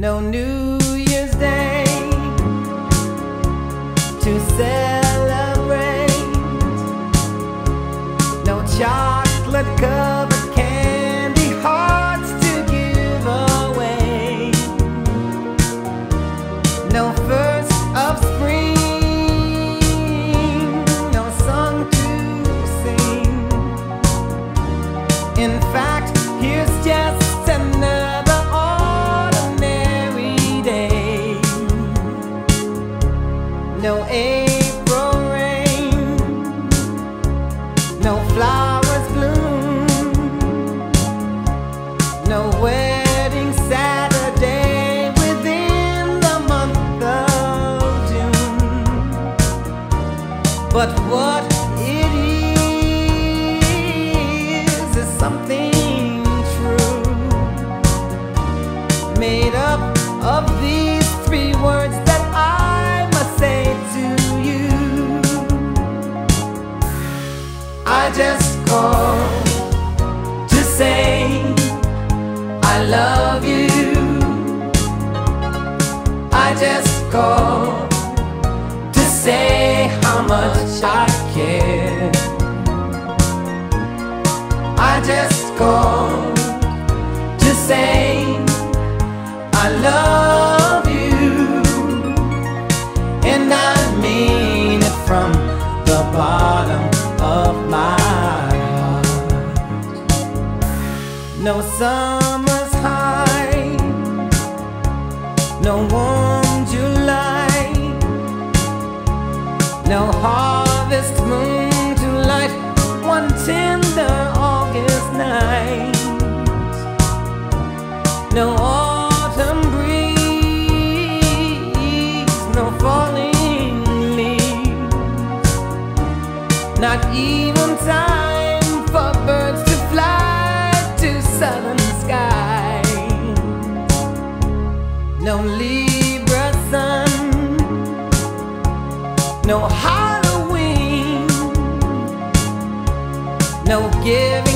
No New Year's Day to celebrate. No chocolate covered candy hearts to give away. No first of spring, no song to sing. In fact, No April rain, no flowers bloom, no wedding Saturday within the month of June. But what it is is something true, made up I just called to say I love you. I just called to say how much I care. I just called No summer's high, no warm July, no harvest moon to light. One tender August night. No autumn breeze, no falling leaves, not even time for birds No Libra sun, no Halloween, no giving